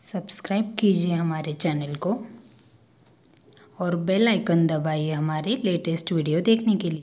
Subscribe कीजिए हमारे channel को और बेल आइकन दबाइए हमारे लेटेस्ट वीडियो देखने के लिए।